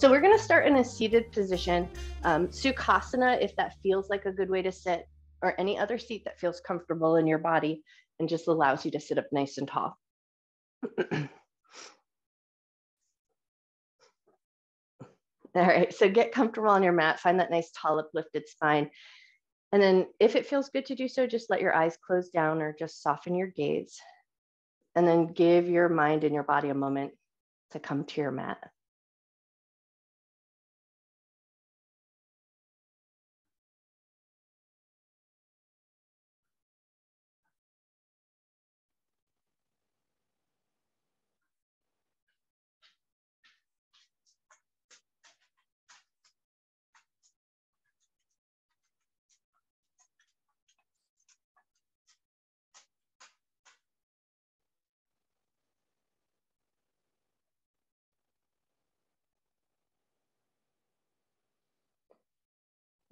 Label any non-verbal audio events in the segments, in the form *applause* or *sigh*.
So we're going to start in a seated position. Um, Sukhasana, if that feels like a good way to sit, or any other seat that feels comfortable in your body and just allows you to sit up nice and tall. *clears throat* All right, so get comfortable on your mat, find that nice tall uplifted spine. And then if it feels good to do so, just let your eyes close down or just soften your gaze. And then give your mind and your body a moment to come to your mat.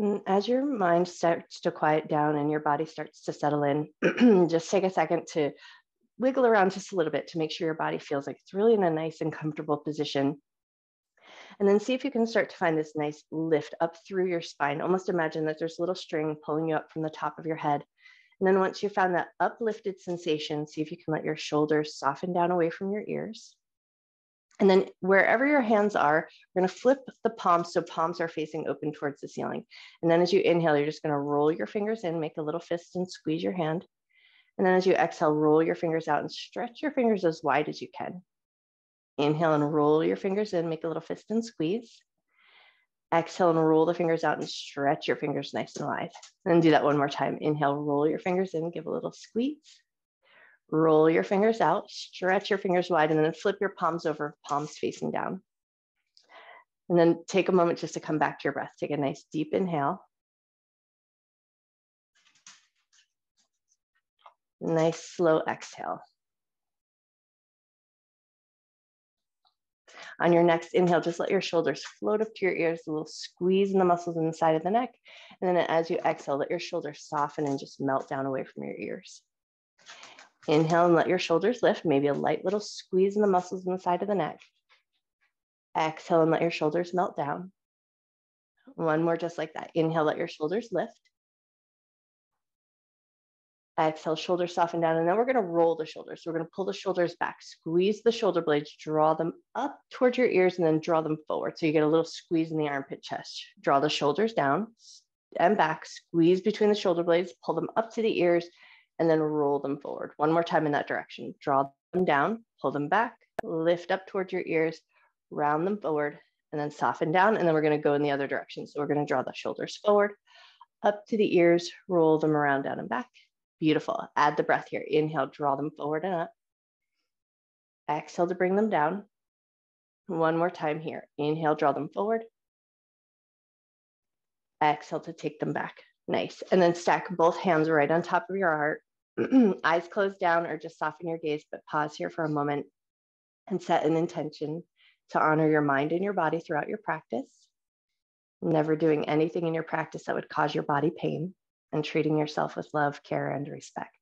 Mm, as your mind starts to quiet down and your body starts to settle in, *clears throat* just take a second to wiggle around just a little bit to make sure your body feels like it's really in a nice and comfortable position. And then see if you can start to find this nice lift up through your spine. Almost imagine that there's a little string pulling you up from the top of your head. And then once you found that uplifted sensation, see if you can let your shoulders soften down away from your ears. And then wherever your hands are, we're gonna flip the palms so palms are facing open towards the ceiling. And then as you inhale, you're just gonna roll your fingers in, make a little fist and squeeze your hand. And then as you exhale, roll your fingers out and stretch your fingers as wide as you can. Inhale and roll your fingers in, make a little fist and squeeze. Exhale and roll the fingers out and stretch your fingers nice and wide. And do that one more time. Inhale, roll your fingers in, give a little squeeze. Roll your fingers out, stretch your fingers wide, and then flip your palms over, palms facing down. And then take a moment just to come back to your breath. Take a nice deep inhale. Nice slow exhale. On your next inhale, just let your shoulders float up to your ears, a little squeeze in the muscles in the side of the neck. And then as you exhale, let your shoulders soften and just melt down away from your ears. Inhale and let your shoulders lift, maybe a light little squeeze in the muscles in the side of the neck. Exhale and let your shoulders melt down. One more just like that. Inhale, let your shoulders lift. Exhale, shoulders soften down. And then we're going to roll the shoulders. So we're going to pull the shoulders back, squeeze the shoulder blades, draw them up towards your ears, and then draw them forward. So you get a little squeeze in the armpit chest. Draw the shoulders down and back, squeeze between the shoulder blades, pull them up to the ears, and then roll them forward. One more time in that direction. Draw them down, pull them back, lift up towards your ears, round them forward, and then soften down. And then we're going to go in the other direction. So we're going to draw the shoulders forward, up to the ears, roll them around, down and back. Beautiful. Add the breath here. Inhale, draw them forward and up. Exhale to bring them down. One more time here. Inhale, draw them forward. Exhale to take them back. Nice. And then stack both hands right on top of your heart. *clears throat* eyes closed down or just soften your gaze, but pause here for a moment and set an intention to honor your mind and your body throughout your practice. Never doing anything in your practice that would cause your body pain and treating yourself with love, care, and respect.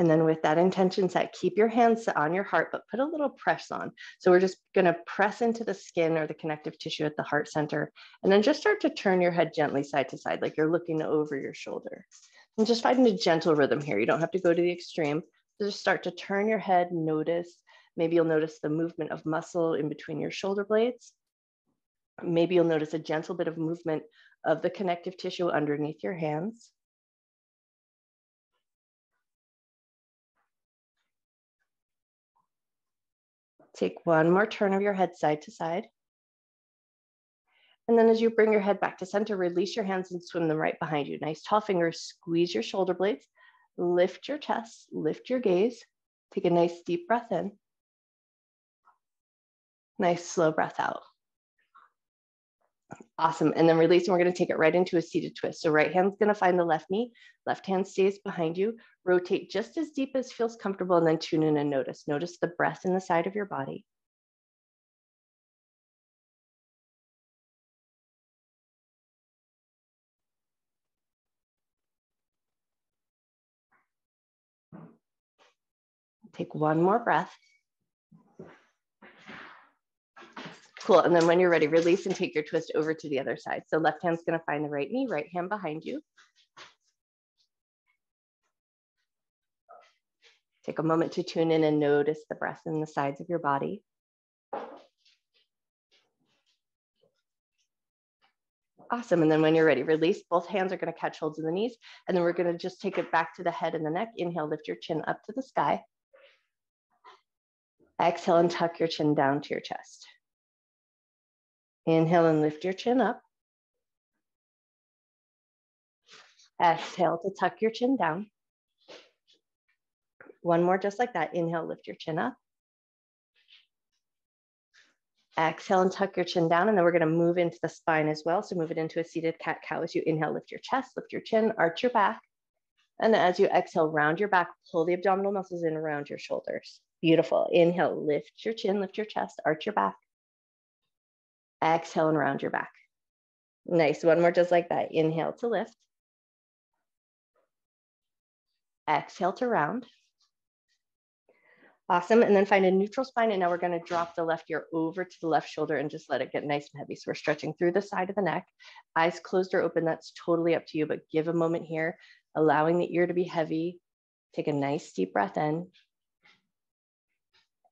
And then with that intention set, keep your hands on your heart, but put a little press on. So we're just gonna press into the skin or the connective tissue at the heart center. And then just start to turn your head gently side to side, like you're looking over your shoulder. And just finding a gentle rhythm here. You don't have to go to the extreme. Just start to turn your head, notice. Maybe you'll notice the movement of muscle in between your shoulder blades. Maybe you'll notice a gentle bit of movement of the connective tissue underneath your hands. Take one more turn of your head side to side. And then as you bring your head back to center, release your hands and swim them right behind you. Nice tall fingers, squeeze your shoulder blades, lift your chest, lift your gaze. Take a nice deep breath in. Nice slow breath out. Awesome. And then release, and we're going to take it right into a seated twist. So right hand's going to find the left knee, left hand stays behind you. Rotate just as deep as feels comfortable, and then tune in and notice. Notice the breath in the side of your body. Take one more breath. Cool, and then when you're ready, release and take your twist over to the other side. So left hand's gonna find the right knee, right hand behind you. Take a moment to tune in and notice the breath in the sides of your body. Awesome. And then when you're ready, release. Both hands are going to catch holds of the knees. And then we're going to just take it back to the head and the neck. Inhale, lift your chin up to the sky. Exhale and tuck your chin down to your chest. Inhale and lift your chin up. Exhale to tuck your chin down. One more just like that. Inhale, lift your chin up. Exhale and tuck your chin down. And then we're going to move into the spine as well. So move it into a seated cat cow as you inhale, lift your chest, lift your chin, arch your back. And as you exhale, round your back, pull the abdominal muscles in around your shoulders. Beautiful. Inhale, lift your chin, lift your chest, arch your back. Exhale and round your back. Nice. One more just like that. Inhale to lift. Exhale to round. Awesome. And then find a neutral spine. And now we're going to drop the left ear over to the left shoulder and just let it get nice and heavy. So we're stretching through the side of the neck, eyes closed or open. That's totally up to you, but give a moment here, allowing the ear to be heavy. Take a nice deep breath in.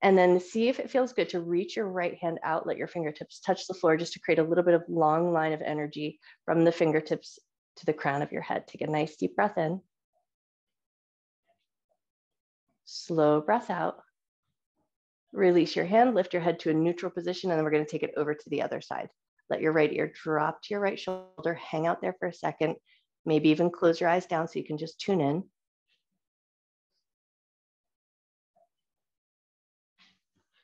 And then see if it feels good to reach your right hand out, let your fingertips touch the floor just to create a little bit of long line of energy from the fingertips to the crown of your head. Take a nice deep breath in. Slow breath out. Release your hand, lift your head to a neutral position, and then we're going to take it over to the other side. Let your right ear drop to your right shoulder, hang out there for a second, maybe even close your eyes down so you can just tune in.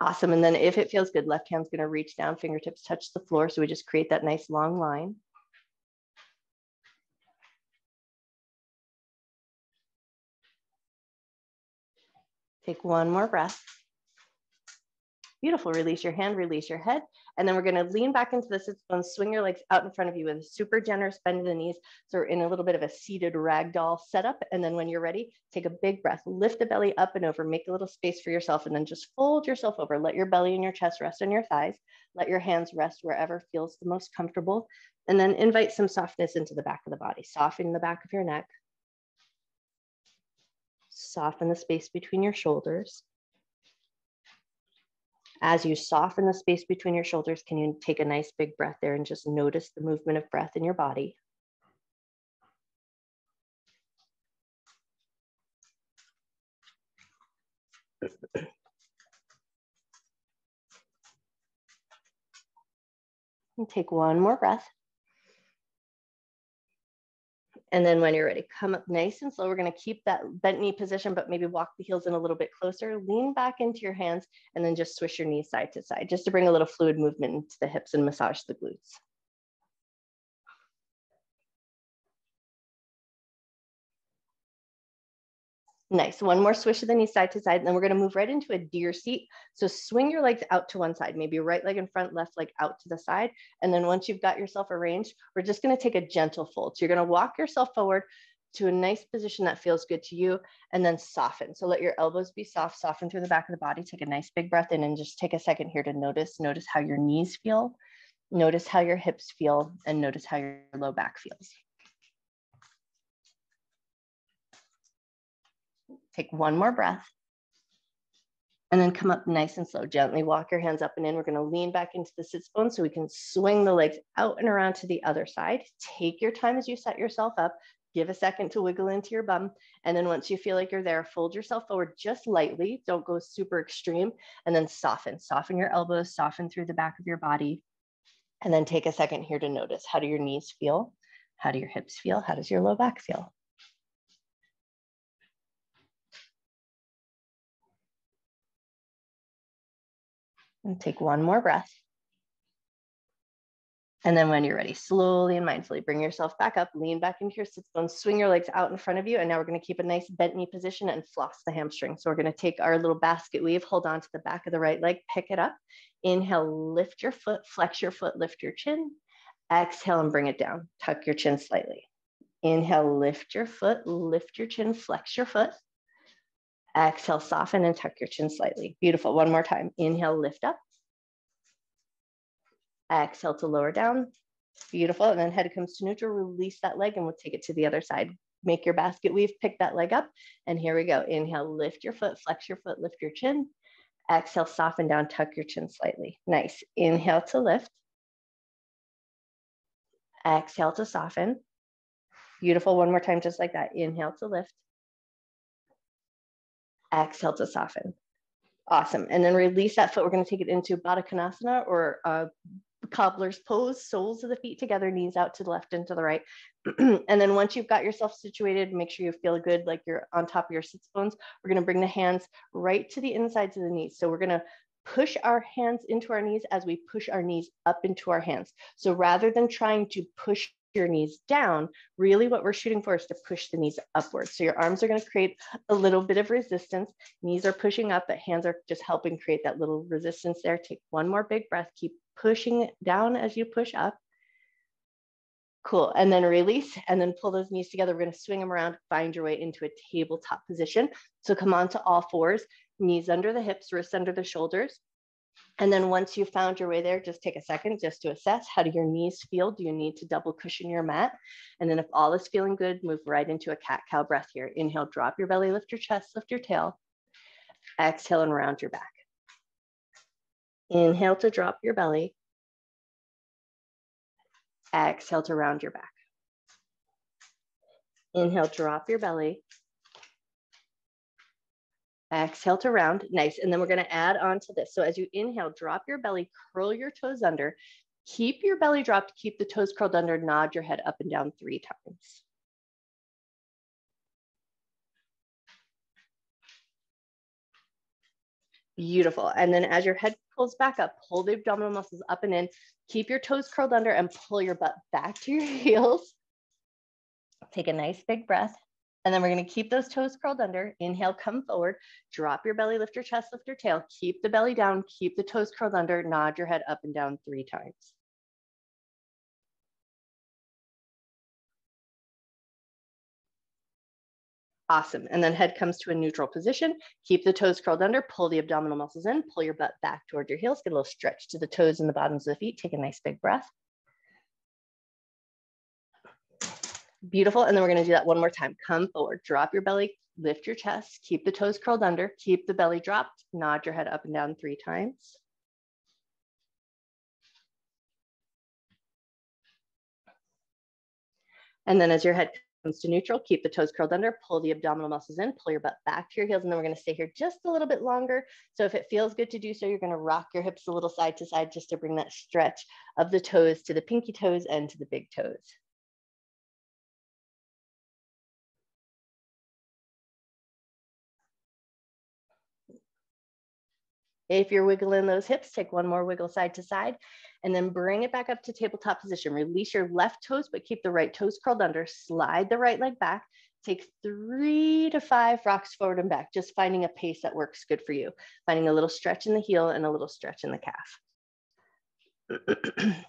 Awesome. And then if it feels good, left hand's going to reach down, fingertips touch the floor. So we just create that nice long line. Take one more breath. Beautiful. Release your hand, release your head. And then we're going to lean back into the sit bones, swing your legs out in front of you with a super generous bend in the knees. So we're in a little bit of a seated ragdoll setup. And then when you're ready, take a big breath, lift the belly up and over, make a little space for yourself, and then just fold yourself over. Let your belly and your chest rest on your thighs. Let your hands rest wherever feels the most comfortable. And then invite some softness into the back of the body. Soften the back of your neck. Soften the space between your shoulders. As you soften the space between your shoulders, can you take a nice big breath there and just notice the movement of breath in your body? *laughs* And take one more breath. And then when you're ready, come up nice and slow. We're going to keep that bent knee position, but maybe walk the heels in a little bit closer. Lean back into your hands and then just swish your knees side to side, just to bring a little fluid movement into the hips and massage the glutes. Nice. One more swish of the knee side to side. And then we're going to move right into a deer seat. So swing your legs out to one side, maybe right leg in front, left leg out to the side. And then once you've got yourself arranged, we're just going to take a gentle fold. So you're going to walk yourself forward to a nice position that feels good to you and then soften. So let your elbows be soft, soften through the back of the body. Take a nice big breath in and just take a second here to notice. Notice how your knees feel. Notice how your hips feel and notice how your low back feels. Take one more breath. And then come up nice and slow. Gently walk your hands up and in. We're going to lean back into the sits bone so we can swing the legs out and around to the other side. Take your time as you set yourself up. Give a second to wiggle into your bum. And then once you feel like you're there, fold yourself forward just lightly. Don't go super extreme. And then soften. Soften your elbows, soften through the back of your body. And then take a second here to notice how do your knees feel? How do your hips feel? How does your low back feel? And take one more breath. And then when you're ready, slowly and mindfully bring yourself back up, lean back into your sits bones, swing your legs out in front of you. And now we're gonna keep a nice bent knee position and floss the hamstring. So we're gonna take our little basket weave, hold on to the back of the right leg, pick it up. Inhale, lift your foot, flex your foot, lift your chin. Exhale and bring it down. Tuck your chin slightly. Inhale, lift your foot, lift your chin, flex your foot. Exhale, soften and tuck your chin slightly. Beautiful. One more time. Inhale, lift up. Exhale to lower down. Beautiful. And then head comes to neutral. Release that leg and we'll take it to the other side. Make your basket weave, pick that leg up. And here we go. Inhale, lift your foot, flex your foot, lift your chin. Exhale, soften down, tuck your chin slightly. Nice. Inhale to lift. Exhale to soften. Beautiful. One more time, just like that. Inhale to lift. Exhale to soften. Awesome. And then release that foot. We're going to take it into Baddha Konasana or uh, cobbler's pose, soles of the feet together, knees out to the left and to the right. *clears throat* and then once you've got yourself situated, make sure you feel good, like you're on top of your sits bones. We're going to bring the hands right to the insides of the knees. So we're going to push our hands into our knees as we push our knees up into our hands. So rather than trying to push your knees down, really what we're shooting for is to push the knees upwards. So your arms are going to create a little bit of resistance. Knees are pushing up, but hands are just helping create that little resistance there. Take one more big breath. Keep pushing down as you push up. Cool. And then release and then pull those knees together. We're going to swing them around, find your way into a tabletop position. So come on to all fours, knees under the hips, wrists under the shoulders. And then once you've found your way there, just take a second just to assess how do your knees feel? Do you need to double cushion your mat? And then if all is feeling good, move right into a cat cow breath here. Inhale, drop your belly, lift your chest, lift your tail. Exhale and round your back. Inhale to drop your belly. Exhale to round your back. Inhale, drop your belly. Exhale to round, nice. And then we're gonna add on to this. So as you inhale, drop your belly, curl your toes under, keep your belly dropped, keep the toes curled under, nod your head up and down three times. Beautiful. And then as your head pulls back up, pull the abdominal muscles up and in, keep your toes curled under and pull your butt back to your *laughs* heels. Take a nice big breath. And then we're going to keep those toes curled under. Inhale, come forward, drop your belly, lift your chest, lift your tail, keep the belly down, keep the toes curled under, nod your head up and down three times. Awesome. And then head comes to a neutral position. Keep the toes curled under, pull the abdominal muscles in, pull your butt back towards your heels, get a little stretch to the toes and the bottoms of the feet. Take a nice big breath. Beautiful. And then we're going to do that one more time. Come forward, drop your belly, lift your chest, keep the toes curled under, keep the belly dropped, nod your head up and down three times. And then as your head comes to neutral, keep the toes curled under, pull the abdominal muscles in, pull your butt back to your heels, and then we're gonna stay here just a little bit longer. So if it feels good to do so, you're gonna rock your hips a little side to side just to bring that stretch of the toes to the pinky toes and to the big toes. If you're wiggling those hips, take one more wiggle side to side and then bring it back up to tabletop position. Release your left toes, but keep the right toes curled under. Slide the right leg back. Take three to five rocks forward and back, just finding a pace that works good for you. Finding a little stretch in the heel and a little stretch in the calf. *clears throat*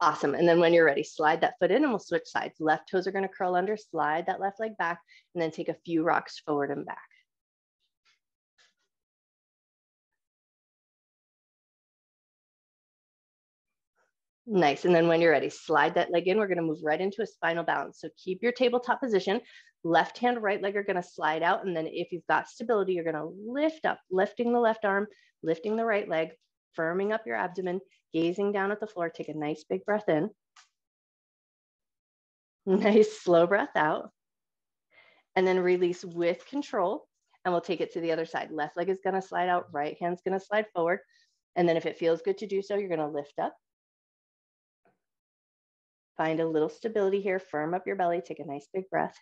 awesome. And then when you're ready, slide that foot in and we'll switch sides. Left toes are gonna curl under, slide that left leg back, and then take a few rocks forward and back. Nice. And then when you're ready, slide that leg in. We're going to move right into a spinal balance. So keep your tabletop position. Left hand, right leg are going to slide out. And then if you've got stability, you're going to lift up, lifting the left arm, lifting the right leg, firming up your abdomen, gazing down at the floor. Take a nice big breath in. *laughs* Nice slow breath out. And then release with control. And we'll take it to the other side. Left leg is going to slide out, right hand's going to slide forward. And then if it feels good to do so, you're going to lift up Find a little stability here, firm up your belly, take a nice big breath.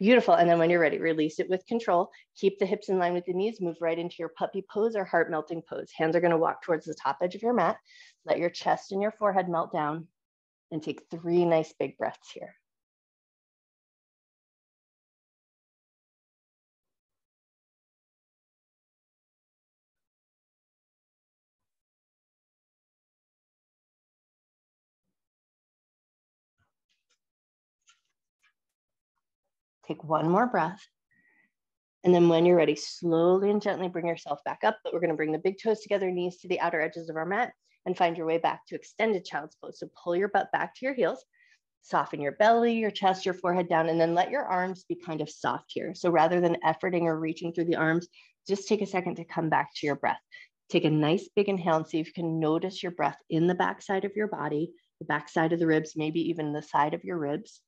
Beautiful. And then when you're ready, release it with control. Keep the hips in line with the knees. Move right into your puppy pose or heart melting pose. Hands are going to walk towards the top edge of your mat. Let your chest and your forehead melt down and take three nice big breaths here. Take one more breath. And then when you're ready, slowly and gently bring yourself back up. But we're gonna bring the big toes together, knees to the outer edges of our mat and find your way back to extended child's pose. So pull your butt back to your heels, soften your belly, your chest, your forehead down, and then let your arms be kind of soft here. So rather than efforting or reaching through the arms, just take a second to come back to your breath. Take a nice big inhale and see if you can notice your breath in the backside of your body, the backside of the ribs, maybe even the side of your ribs.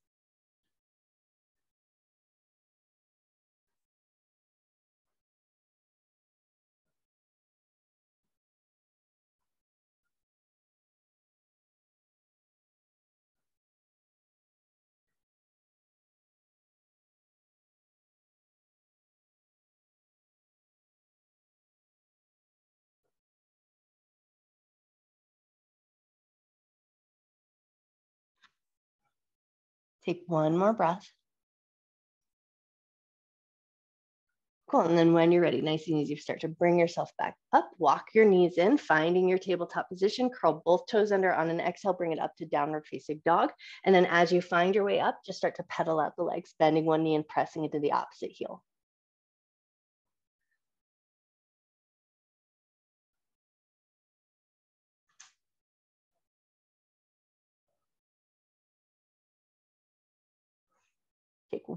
Take one more breath. Cool. And then when you're ready, nice and easy, start to bring yourself back up. Walk your knees in, finding your tabletop position. Curl both toes under on an exhale, bring it up to downward facing dog. And then as you find your way up, just start to pedal out the legs, bending one knee and pressing into the opposite heel.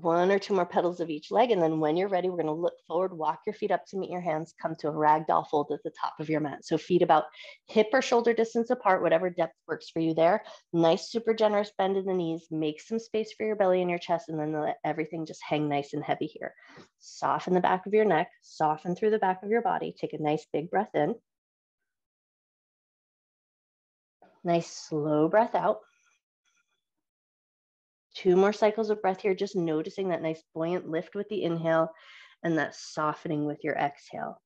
One or two more pedals of each leg. And then when you're ready, we're gonna look forward, walk your feet up to meet your hands, come to a ragdoll fold at the top of your mat. So feet about hip or shoulder distance apart, whatever depth works for you there. Nice, super generous bend in the knees, make some space for your belly and your chest, and then let everything just hang nice and heavy here. Soften the back of your neck, soften through the back of your body. Take a nice big breath in. Nice slow breath out. Two more cycles of breath here, just noticing that nice buoyant lift with the inhale and that softening with your exhale.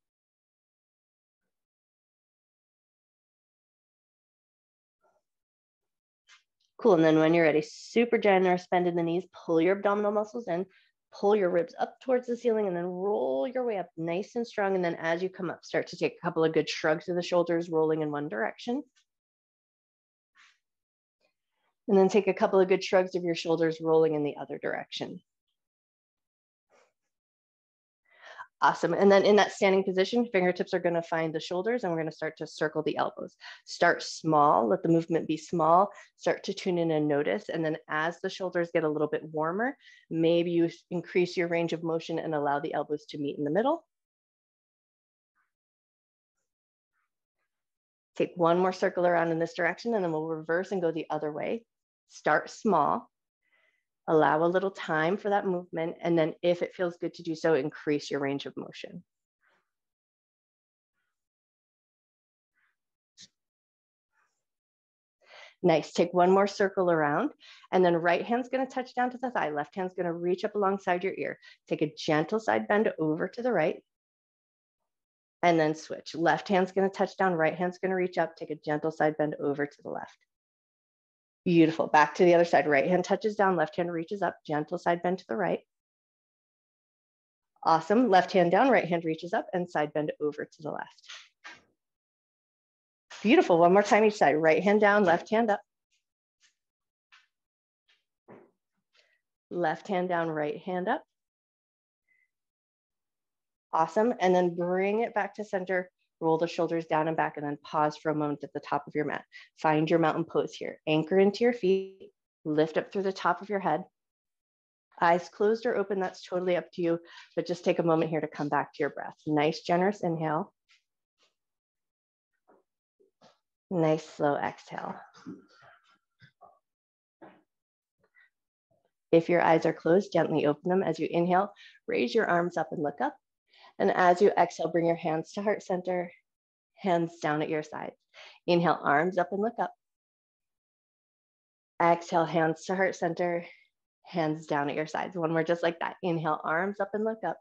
Cool, and then when you're ready, super generous bend in the knees, pull your abdominal muscles in, pull your ribs up towards the ceiling and then roll your way up nice and strong. And then as you come up, start to take a couple of good shrugs of the shoulders, rolling in one direction. And then take a couple of good shrugs of your shoulders, rolling in the other direction. Awesome. And then in that standing position, fingertips are going to find the shoulders and we're going to start to circle the elbows. Start small, let the movement be small, start to tune in and notice. And then as the shoulders get a little bit warmer, maybe you increase your range of motion and allow the elbows to meet in the middle. Take one more circle around in this direction and then we'll reverse and go the other way. Start small, allow a little time for that movement, and then if it feels good to do so, increase your range of motion. Nice, take one more circle around and then right hand's gonna touch down to the thigh, left hand's gonna reach up alongside your ear. Take a gentle side bend over to the right and then switch. Left hand's gonna touch down, right hand's gonna reach up, take a gentle side bend over to the left. Beautiful. Back to the other side. Right hand touches down, left hand reaches up, gentle side bend to the right. Awesome. Left hand down, right hand reaches up, and side bend over to the left. Beautiful. One more time each side. Right hand down, left hand up. Left hand down, right hand up. Awesome. And then bring it back to center roll the shoulders down and back, and then pause for a moment at the top of your mat. Find your mountain pose here. Anchor into your feet, lift up through the top of your head. Eyes closed or open, that's totally up to you, but just take a moment here to come back to your breath. Nice, generous inhale. Nice, slow exhale. If your eyes are closed, gently open them as you inhale. Raise your arms up and look up. And as you exhale, bring your hands to heart center, hands down at your sides. Inhale, arms up and look up. Exhale, hands to heart center, hands down at your sides. One more just like that. Inhale, arms up and look up.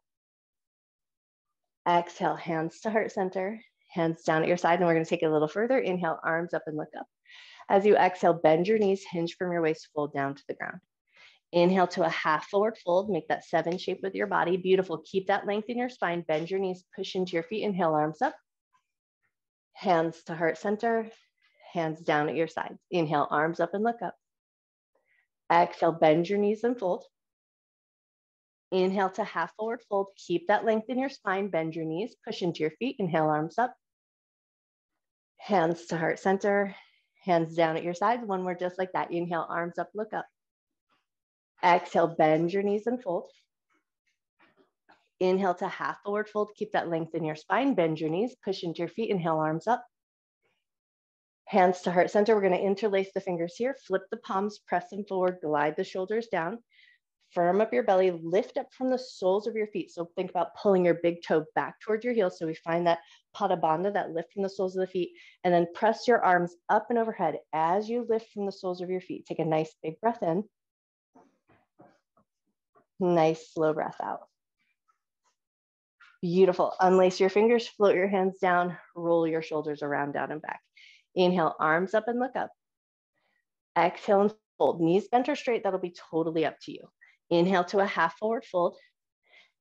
Exhale, hands to heart center, hands down at your side. And we're gonna take it a little further. Inhale, arms up and look up. As you exhale, bend your knees, hinge from your waist, fold down to the ground. Inhale to a half forward fold. Make that seven shape with your body. Beautiful. Keep that length in your spine. Bend your knees, push into your feet. Inhale, arms up. Hands to heart center. Hands down at your sides. Inhale, arms up and look up. Exhale, bend your knees and fold. Inhale to half forward fold. Keep that length in your spine. Bend your knees. Push into your feet. Inhale, arms up. Hands to heart center. Hands down at your sides. One more just like that. Inhale, arms up, look up. Exhale, bend your knees and fold. Inhale to half forward fold. Keep that length in your spine. Bend your knees. Push into your feet. Inhale, arms up. Hands to heart center. We're going to interlace the fingers here. Flip the palms, press them forward, glide the shoulders down. Firm up your belly, lift up from the soles of your feet. So think about pulling your big toe back towards your heels. So we find that pada bandha, that lift from the soles of the feet, and then press your arms up and overhead as you lift from the soles of your feet. Take a nice big breath in. Nice slow breath out. Beautiful. Unlace your fingers, float your hands down, roll your shoulders around, down and back. Inhale, arms up and look up. Exhale and fold. Knees bent or straight, that'll be totally up to you. Inhale to a half forward fold.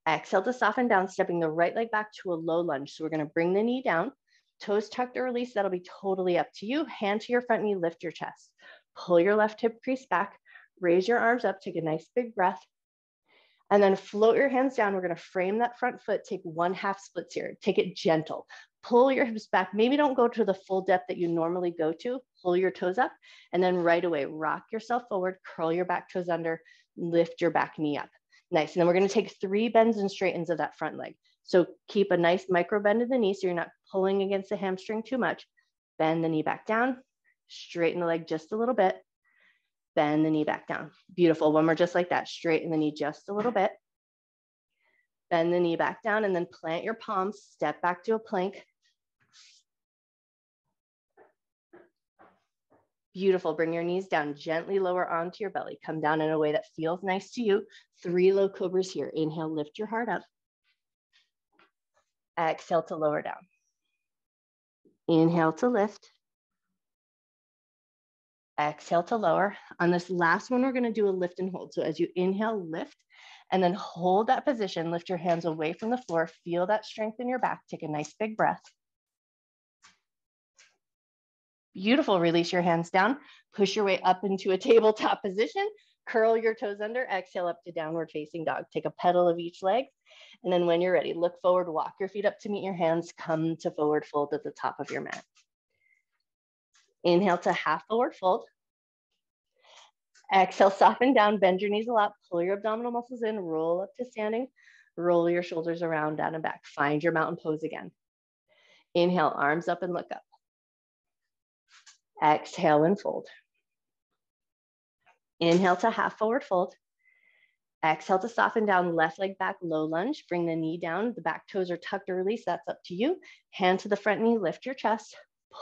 Exhale to soften down, stepping the right leg back to a low lunge. So we're gonna bring the knee down, toes tucked or release. That'll be totally up to you. Hand to your front knee, lift your chest. Pull your left hip crease back, raise your arms up, take a nice big breath. And then float your hands down. We're gonna frame that front foot, take one half splits here. Take it gentle. Pull your hips back. Maybe don't go to the full depth that you normally go to. Pull your toes up and then right away, rock yourself forward, curl your back toes under, lift your back knee up. Nice. And then we're going to take three bends and straightens of that front leg. So keep a nice micro bend in the knee so you're not pulling against the hamstring too much. Bend the knee back down, straighten the leg just a little bit, bend the knee back down. Beautiful. One more just like that. Straighten the knee just a little bit. Bend the knee back down and then plant your palms, step back to a plank. Beautiful. Bring your knees down, gently lower onto your belly. Come down in a way that feels nice to you. Three low cobras here. Inhale, lift your heart up. Exhale to lower down. Inhale to lift. Exhale to lower. On this last one, we're going to do a lift and hold. So as you inhale, lift, and then hold that position. Lift your hands away from the floor. Feel that strength in your back. Take a nice big breath. Beautiful. Release your hands down. Push your way up into a *laughs* tabletop position. Curl your toes under. Exhale up to downward facing dog. Take a pedal of each leg. And then when you're ready, look forward, walk your feet up to meet your hands. Come to forward fold at the top of your mat. Inhale to half forward fold. Exhale, soften down, bend your knees a lot, pull your abdominal muscles in, roll up to standing, roll your shoulders around, down and back. Find your mountain pose again. Inhale, arms up and look up. Exhale and fold. Inhale to half forward fold. Exhale to soften down, left leg back, low lunge. Bring the knee down. The back toes are tucked or released. That's up to you. Hand to the front knee, lift your chest.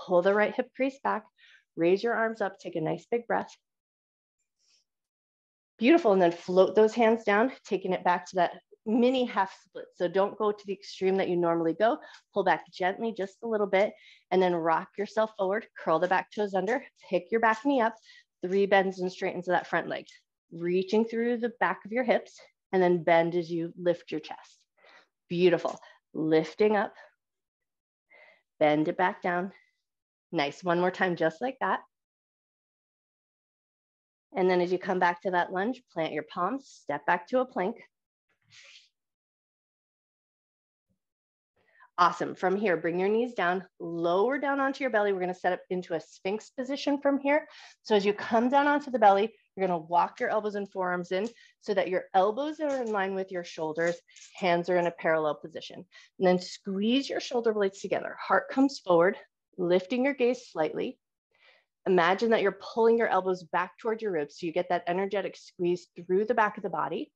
Pull the right hip crease back. Raise your arms up. Take a nice big breath. Beautiful. And then float those hands down, taking it back to that mini half split. So don't go to the extreme that you normally go. Pull back gently just a little bit and then rock yourself forward. Curl the back toes under, pick your back knee up, three bends and straightens that front leg. Reaching through the back of your hips and then bend as you lift your chest. Beautiful. Lifting up, bend it back down. Nice. One more time, just like that. And then as you come back to that lunge, plant your palms, step back to a plank. Awesome. From here, bring your knees down, lower down onto your belly. We're going to set up into a sphinx position from here. So as you come down onto the belly, you're going to walk your elbows and forearms in so that your elbows are in line with your shoulders, hands are in a parallel position. And then squeeze your shoulder blades together. Heart comes forward, lifting your gaze slightly. Imagine that you're pulling your elbows back toward your ribs so you get that energetic squeeze through the back of the body.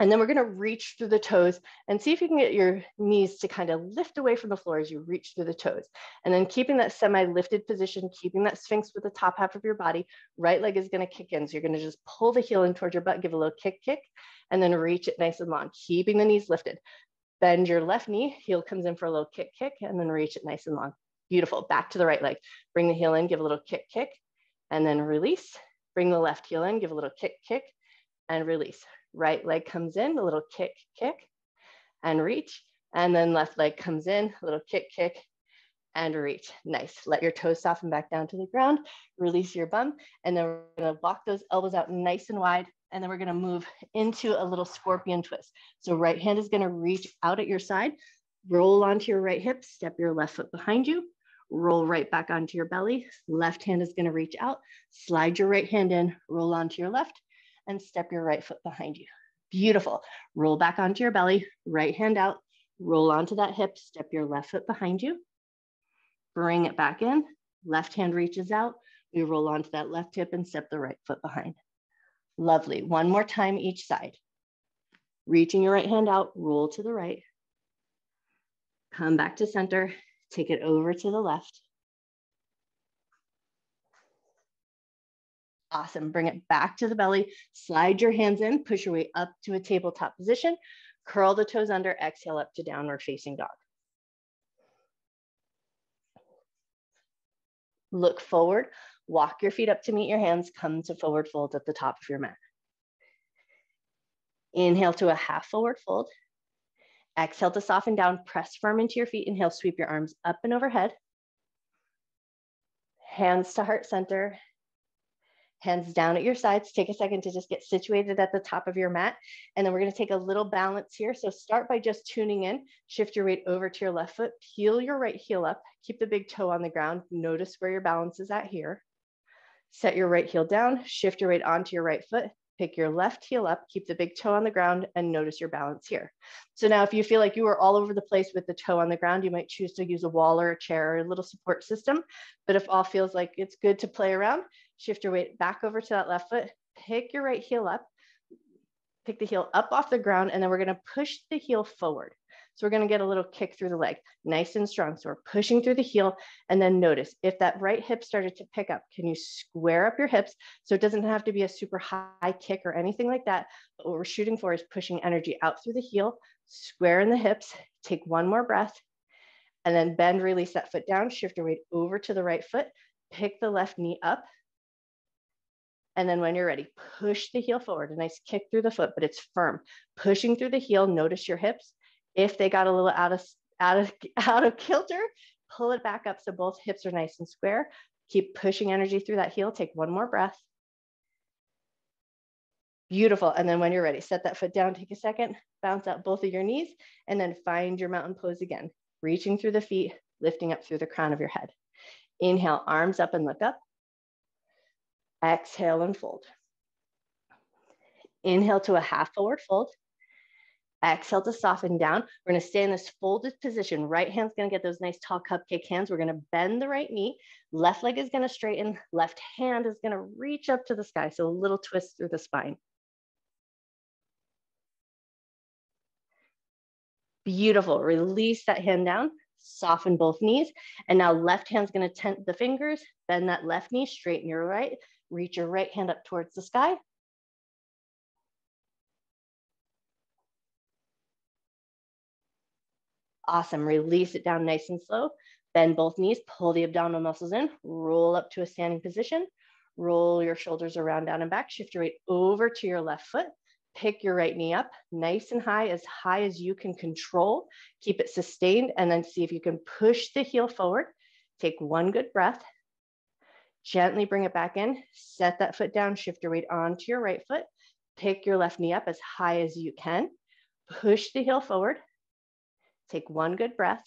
And then we're going to reach through the toes and see if you can get your knees to kind of lift away from the floor as you reach through the toes. And then keeping that semi-lifted position, keeping that sphinx with the top half of your body, right leg is going to kick in. So you're going to just pull the heel in towards your butt, give a little kick, kick, and then reach it nice and long, keeping the knees lifted. Bend your left knee, heel comes in for a little kick, kick, and then reach it nice and long. Beautiful. Back to the right leg. Bring the heel in, give a little kick, kick, and then release. Bring the left heel in, give a little kick, kick, and release. Right leg comes in, a little kick, kick, and reach. And then left leg comes in, a little kick, kick, and reach. Nice. Let your toes soften back down to the ground. Release your bum. And then we're going to walk those elbows out nice and wide And then we're gonna move into a little scorpion twist. So right hand is gonna reach out at your side, roll onto your right hip, step your left foot behind you, roll right back onto your belly. Left hand is gonna reach out, slide your right hand in, roll onto your left, and step your right foot behind you. Beautiful. Roll back onto your belly, right hand out, roll onto that hip, step your left foot behind you. Bring it back in, left hand reaches out, we roll onto that left hip and step the right foot behind. Lovely. One more time each side. Reaching your right hand out, roll to the right. Come back to center, take it over to the left. Awesome. Bring it back to the belly. Slide your hands in, push your way up to a tabletop position. Curl the toes under, exhale up to downward facing dog. Look forward, walk your feet up to meet your hands, come to forward fold at the top of your mat. Inhale to a half forward fold. Exhale to soften down, press firm into your feet. Inhale, sweep your arms up and overhead. Hands to heart center, hands down at your sides. Take a second to just get situated at the top of your mat. And then we're gonna take a little balance here. So start by just tuning in, shift your weight over to your left foot, peel your right heel up, keep the big toe on the ground. Notice where your balance is at here. Set your right heel down, shift your weight onto your right foot, pick your left heel up, keep the big toe on the ground and notice your balance here. So now if you feel like you are all over the place with the toe on the ground, you might choose to use a wall or a chair or a little support system. But if all feels like it's good to play around, shift your weight back over to that left foot, pick your right heel up, pick the heel up off the ground, and then we're gonna push the heel forward. So we're gonna get a little kick through the leg, nice and strong. So we're pushing through the heel, and then notice if that right hip started to pick up, can you square up your hips? So it doesn't have to be a super high kick or anything like that. But what we're shooting for is pushing energy out through the heel, square in the hips, take one more breath, and then bend, release that foot down, shift your weight over to the right foot, pick the left knee up, and then when you're ready, push the heel forward, a nice kick through the foot, but it's firm. Pushing through the heel, notice your hips. If they got a little out of, out of, *laughs* out of kilter, pull it back up so both hips are nice and square. Keep pushing energy through that heel. Take one more breath. Beautiful. And then when you're ready, set that foot down, take a second, bounce out both of your knees, and then find your mountain pose again. Reaching through the feet, lifting up through the crown of your head. Inhale, arms up and look up. Exhale and fold. Inhale to a half forward fold. Exhale to soften down. We're gonna stay in this folded position. Right hand's gonna get those nice tall cupcake hands. We're gonna bend the right knee. Left leg is gonna straighten. Left hand is gonna reach up to the sky. So a little twist through the spine. Beautiful. Release that hand down. Soften both knees. And now left hand's gonna tent the fingers. Bend that left knee, straighten your right. Reach your right hand up towards the sky. Awesome. Release it down nice and slow. Bend both knees, pull the abdominal muscles in, roll up to a standing position. Roll your shoulders around, down and back. Shift your weight over to your left foot. Pick your right knee up nice and high, as high as you can control. Keep it sustained and then see if you can push the heel forward. Take one good breath. Gently bring it back in. Set that foot down, shift your weight onto your right foot. Pick your left knee up as high as you can. Push the heel forward. Take one good breath.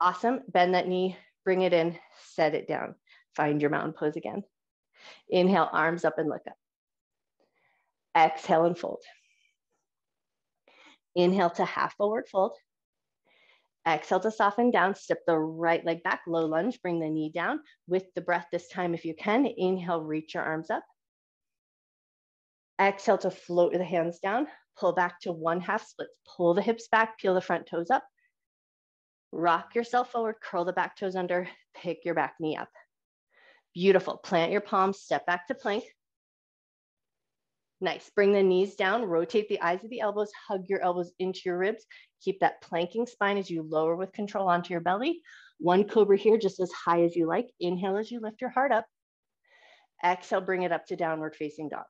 Awesome. Bend that knee, bring it in, set it down. Find your mountain pose again. Inhale, arms up and look up. Exhale and fold. Inhale to half forward fold. Exhale to soften down, step the right leg back, low lunge, bring the knee down. With the breath this time, if you can, inhale, reach your arms up. Exhale to float the hands down, pull back to one half splits, pull the hips back, peel the front toes up. Rock yourself forward, curl the back toes under, pick your back knee up. Beautiful, plant your palms, step back to plank. Nice, bring the knees down, rotate the eyes of the elbows, hug your elbows into your ribs. Keep that planking spine as you lower with control onto your belly. One cobra here, just as high as you like. Inhale as you lift your heart up. Exhale, bring it up to downward facing dog.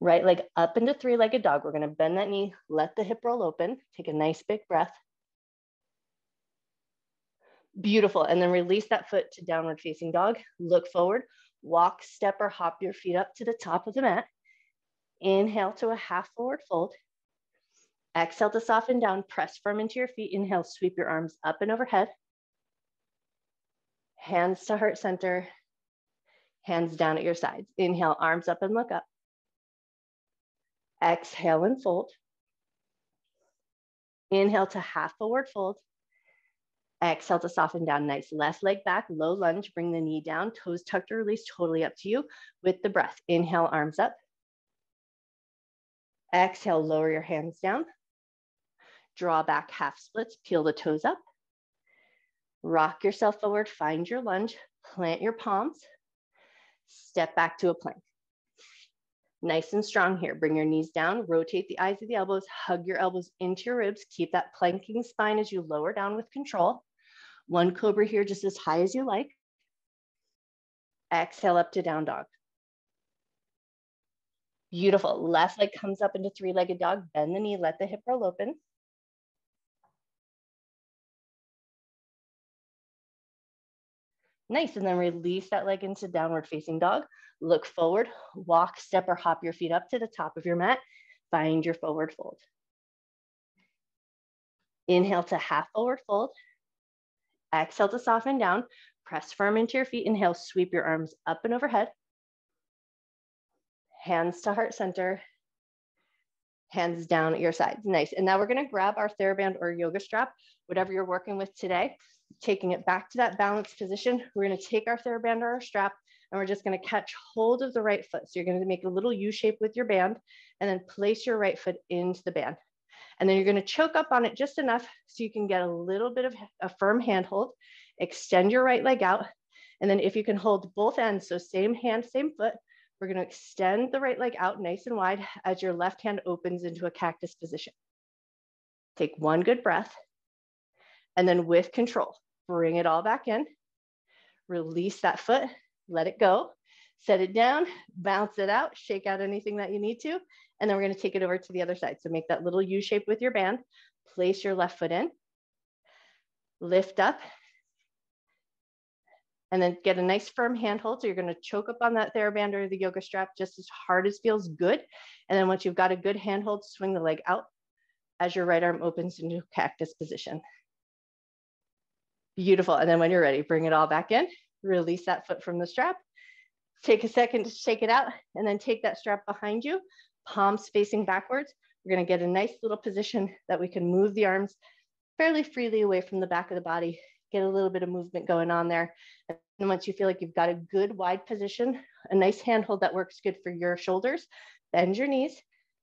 Right leg up into three-legged dog. We're gonna bend that knee, let the hip roll open. Take a nice big breath. Beautiful. And then release that foot to downward facing dog. Look forward. Walk, step, or hop your feet up to the top of the mat. Inhale to a half forward fold. Exhale to soften down. Press firm into your feet. Inhale, sweep your arms up and overhead. Hands to heart center. Hands down at your sides. Inhale, arms up and look up. Exhale and fold. Inhale to half forward fold. Exhale to soften down. Nice left leg back, low lunge. Bring the knee down, toes tucked or released, totally up to you with the breath. Inhale, arms up. Exhale, lower your hands down. Draw back half splits, peel the toes up. Rock yourself forward, find your lunge, plant your palms, step back to a plank. Nice and strong here. Bring your knees down, rotate the eyes of the elbows, hug your elbows into your ribs. Keep that planking spine as you lower down with control. One cobra here, just as high as you like. Exhale up to down dog. Beautiful. Left leg comes up into three-legged dog. Bend the knee, let the hip roll open. Nice, and then release that leg into downward facing dog. Look forward, walk, step, or hop your feet up to the top of your mat. Find your forward fold. Inhale to half forward fold. Exhale to soften down. Press firm into your feet. Inhale, sweep your arms up and overhead. Hands to heart center. Hands down at your sides. Nice. And now we're going to grab our TheraBand or yoga strap, whatever you're working with today taking it back to that balanced position. We're gonna take our TheraBand or our strap and we're just gonna catch hold of the right foot. So you're gonna make a little U shape with your band and then place your right foot into the band. And then you're gonna choke up on it just enough so you can get a little bit of a firm handhold, extend your right leg out. And then if you can hold both ends, so same hand, same foot, we're gonna extend the right leg out nice and wide as your left hand opens into a cactus position. Take one good breath. And then with control, bring it all back in, release that foot, let it go, set it down, bounce it out, shake out anything that you need to. And then we're gonna take it over to the other side. So make that little U shape with your band, place your left foot in, lift up, and then get a nice firm handhold. So you're gonna choke up on that TheraBand or the yoga strap just as hard as feels good. And then once you've got a good handhold, swing the leg out as your right arm opens into cactus position. Beautiful. And then when you're ready, bring it all back in, release that foot from the strap. Take a second to shake it out and then take that strap behind you, palms facing backwards. We're gonna get a nice little position that we can move the arms fairly freely away from the back of the body, get a little bit of movement going on there. And once you feel like you've got a good wide position, a nice handhold that works good for your shoulders, bend your knees,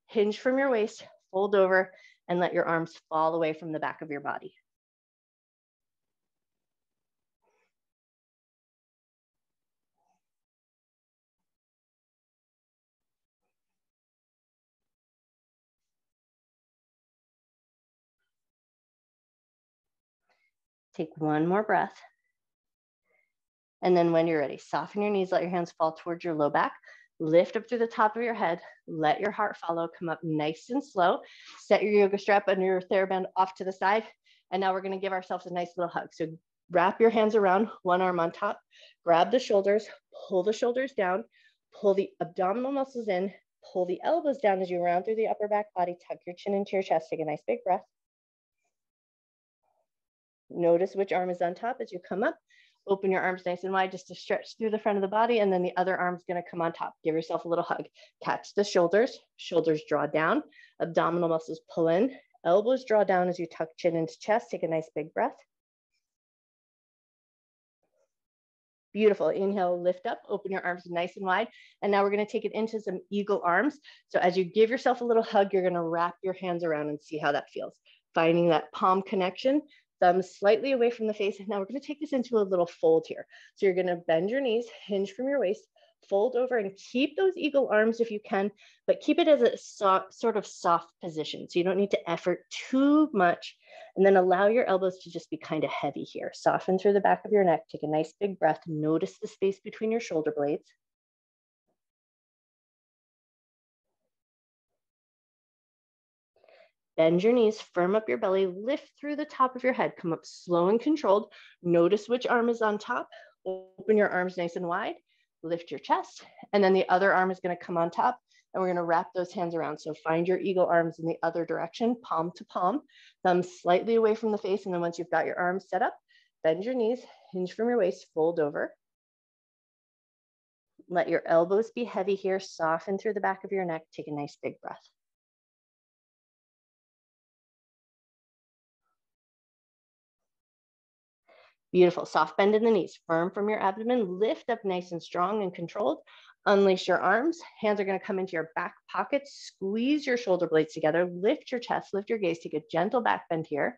hinge from your waist, fold over, and let your arms fall away from the back of your body. Take one more breath. And then when you're ready, soften your knees, let your hands fall towards your low back. Lift up through the top of your head. Let your heart follow. Come up nice and slow. Set your yoga strap and your TheraBand off to the side. And now we're going to give ourselves a nice little hug. So wrap your hands around, one arm on top. Grab the shoulders, pull the shoulders down, pull the abdominal muscles in, pull the elbows down as you round through the upper back body. Tuck your chin into your chest. Take a nice big breath. Notice which arm is on top as you come up. Open your arms nice and wide just to stretch through the front of the body. And then the other arm's gonna come on top. Give yourself a little hug. Catch the shoulders. Shoulders draw down. Abdominal muscles pull in. Elbows draw down as you tuck chin into chest. Take a nice big breath. Beautiful. Inhale, lift up, open your arms nice and wide. And now we're going to take it into some eagle arms. So as you give yourself a little hug, you're going to wrap your hands around and see how that feels. Finding that palm connection thumbs slightly away from the face. Now we're gonna take this into a little fold here. So you're gonna bend your knees, hinge from your waist, fold over and keep those eagle arms if you can, but keep it as a so, sort of soft position. So you don't need to effort too much. And then allow your elbows to just be kind of heavy here. Soften through the back of your neck. Take a nice big breath. Notice the space between your shoulder blades. Bend your knees, firm up your belly, lift through the top of your head, come up slow and controlled. Notice which arm is on top. Open your arms nice and wide, lift your chest, and then the other arm is gonna come on top and we're gonna wrap those hands around. So find your eagle arms in the other direction, palm to palm, thumbs slightly away from the face. And then once you've got your arms set up, bend your knees, hinge from your waist, fold over. Let your elbows be heavy here, soften through the back of your neck, take a nice big breath. Beautiful, soft bend in the knees, firm from your abdomen, lift up nice and strong and controlled. Unleash your arms, hands are gonna come into your back pockets, squeeze your shoulder blades together, lift your chest, lift your gaze, take a gentle back bend here.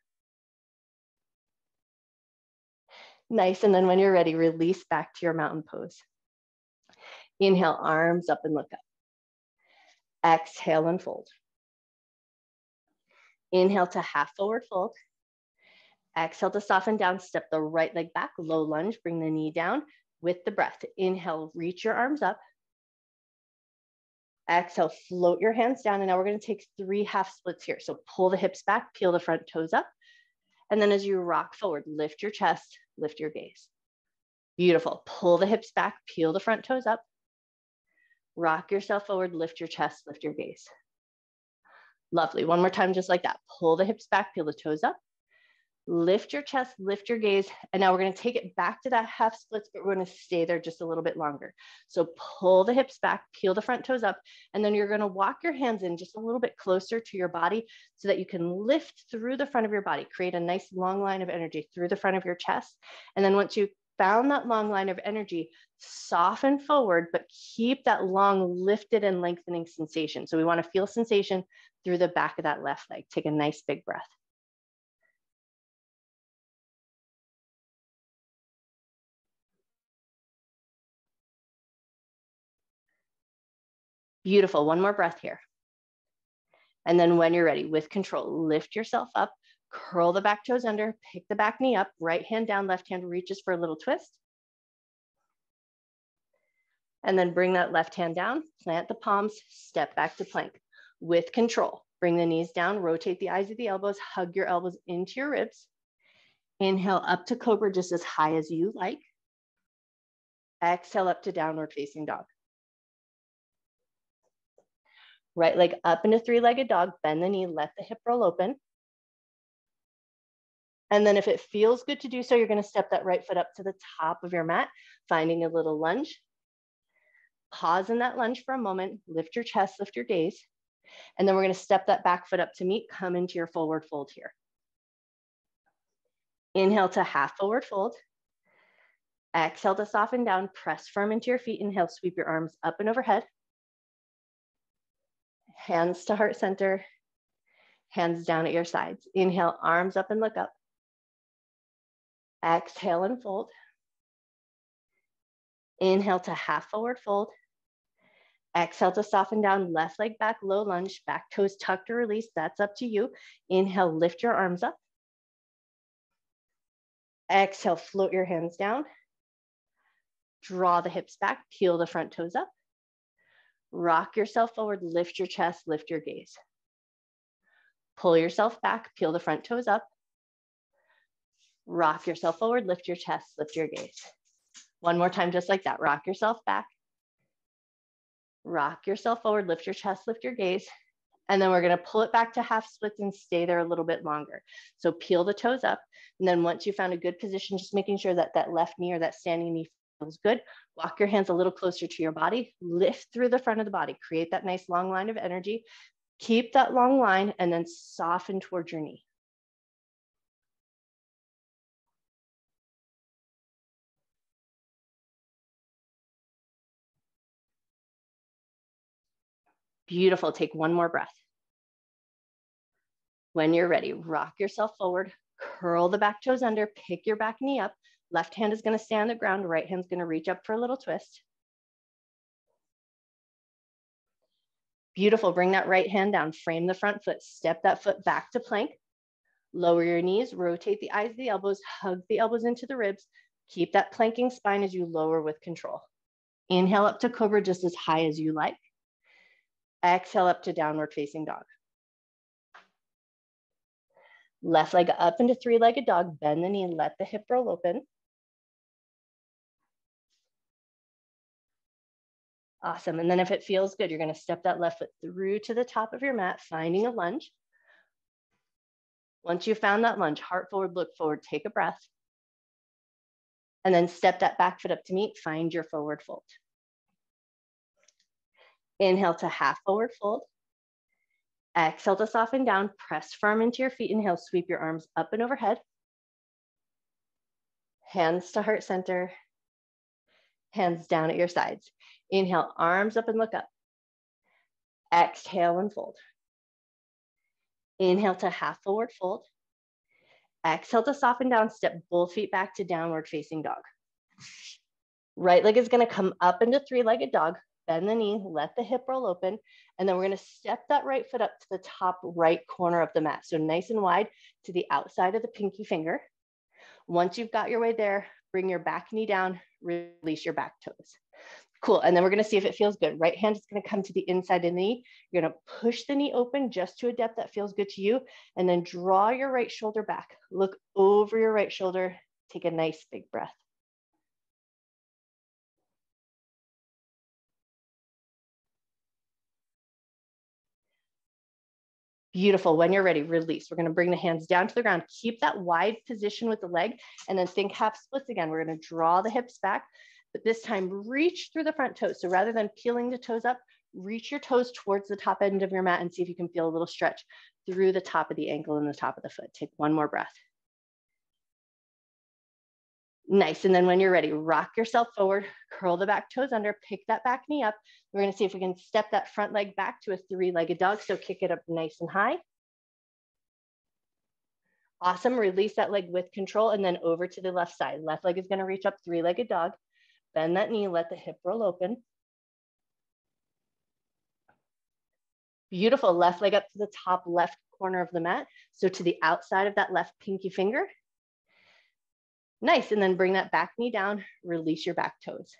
Nice, and then when you're ready, release back to your mountain pose. Inhale, arms up and look up. Exhale and fold. Inhale to half forward fold. Exhale to soften down, step the right leg back, low lunge, bring the knee down with the breath. Inhale, reach your arms up. Exhale, float your hands down. And now we're gonna take three half splits here. So pull the hips back, peel the front toes up. And then as you rock forward, lift your chest, lift your gaze. Beautiful. Pull the hips back, peel the front toes up. Rock yourself forward, lift your chest, lift your gaze. Lovely. One more time, just like that. Pull the hips back, peel the toes up lift your chest, lift your gaze. And now we're gonna take it back to that half splits, but we're gonna stay there just a little bit longer. So pull the hips back, peel the front toes up, and then you're gonna walk your hands in just a little bit closer to your body so that you can lift through the front of your body, create a nice long line of energy through the front of your chest. And then once you found that long line of energy, soften forward, but keep that long lifted and lengthening sensation. So we wanna feel sensation through the back of that left leg. Take a nice big breath. Beautiful. One more breath here. And then when you're ready, with control, lift yourself up, curl the back toes under, pick the back knee up, right hand down, left hand reaches for a little twist. And then bring that left hand down, plant the palms, step back to plank. With control, bring the knees down, rotate the eyes of the elbows, hug your elbows into your ribs. Inhale up to cobra just as high as you like. Exhale up to downward facing dog. Right leg up into three-legged dog, bend the knee, let the hip roll open. And then if it feels good to do so, you're gonna step that right foot up to the top of your mat, finding a little lunge. Pause in that lunge for a moment, lift your chest, lift your gaze. And then we're gonna step that back foot up to meet, come into your forward fold here. Inhale to half forward fold. Exhale to soften down, press firm into your feet. Inhale, sweep your arms up and overhead hands to heart center, hands down at your sides. Inhale, arms up and look up. Exhale and fold. Inhale to half forward fold. Exhale to soften down, left leg back, low lunge, back toes tucked or release. That's up to you. Inhale, lift your arms up. Exhale, float your hands down. Draw the hips back, peel the front toes up. Rock yourself forward, lift your chest, lift your gaze. Pull yourself back, peel the front toes up. Rock yourself forward, lift your chest, lift your gaze. One more time, just like that. Rock yourself back. Rock yourself forward, lift your chest, lift your gaze. And then we're gonna pull it back to half splits and stay there a little bit longer. So peel the toes up. And then once you found a good position, just making sure that that left knee or that standing knee feels good. Walk your hands a little closer to your body, lift through the front of the body, create that nice long line of energy. Keep that long line and then soften towards your knee. Beautiful. Take one more breath. When you're ready, rock yourself forward, curl the back toes under, pick your back knee up, Left hand is gonna stay on the ground, right hand's gonna reach up for a little twist. Beautiful, bring that right hand down, frame the front foot, step that foot back to plank. Lower your knees, rotate the eyes of the elbows, hug the elbows into the ribs. Keep that planking spine as you lower with control. Inhale up to cobra just as high as you like. Exhale up to downward facing dog. Left leg up into three-legged dog, bend the knee, let the hip roll open. Awesome, and then if it feels good, you're gonna step that left foot through to the top of your mat, finding a lunge. Once you've found that lunge, heart forward, look forward, take a breath. And then step that back foot up to meet, find your forward fold. Inhale to half forward fold. Exhale to soften down, press firm into your feet. Inhale, sweep your arms up and overhead. Hands to heart center. Hands down at your sides. Inhale, arms up and look up. Exhale and fold. Inhale to half forward fold. Exhale to soften down, step both feet back to downward facing dog. Right leg is gonna come up into three-legged dog, bend the knee, let the hip roll open, and then we're gonna step that right foot up to the top right corner of the mat. So nice and wide to the outside of the pinky finger. Once you've got your way there, bring your back knee down, release your back toes. Cool, and then we're gonna see if it feels good. Right hand is gonna come to the inside of the knee. You're gonna push the knee open just to a depth that feels good to you, and then draw your right shoulder back. Look over your right shoulder, take a nice big breath. Beautiful. When you're ready, release. We're going to bring the hands down to the ground. Keep that wide position with the leg and then think half splits again. We're going to draw the hips back, but this time reach through the front toes. So rather than peeling the toes up, reach your toes towards the top end of your mat and see if you can feel a little stretch through the top of the ankle and the top of the foot. Take one more breath. Nice, and then when you're ready, rock yourself forward, curl the back toes under, pick that back knee up. We're gonna see if we can step that front leg back to a three-legged dog. So kick it up nice and high. Awesome, release that leg with control and then over to the left side. Left leg is gonna reach up three-legged dog. Bend that knee, let the hip roll open. Beautiful, left leg up to the top left corner of the mat. So to the outside of that left pinky finger. Nice, and then bring that back knee down, release your back toes.